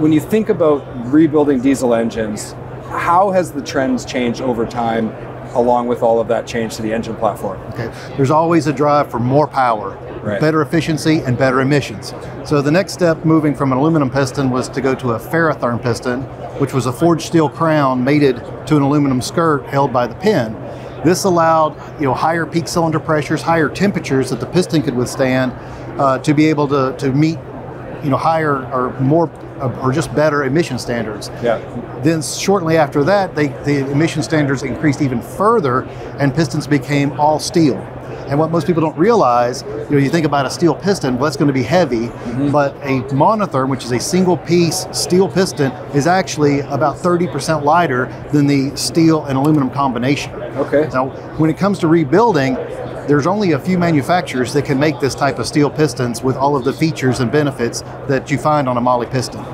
when you think about rebuilding diesel engines, how has the trends changed over time along with all of that change to the engine platform? Okay. There's always a drive for more power, Right. better efficiency, and better emissions. So the next step moving from an aluminum piston was to go to a ferrotherm piston, which was a forged steel crown mated to an aluminum skirt held by the pin. This allowed you know higher peak cylinder pressures, higher temperatures that the piston could withstand uh, to be able to, to meet you know higher or more uh, or just better emission standards. Yeah. Then shortly after that, they, the emission standards increased even further, and pistons became all steel. And what most people don't realize, you know, you think about a steel piston, well, that's going to be heavy, mm-hmm. but a monotherm, which is a single piece steel piston, is actually about 30% lighter than the steel and aluminum combination. Okay. Now, when it comes to rebuilding, there's only a few manufacturers that can make this type of steel pistons with all of the features and benefits that you find on a MAHLE piston.